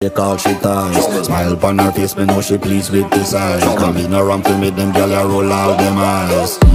Take call she ties Smile upon her face, me know she pleased with this eyes Come in around to me, them gal roll out them eyes.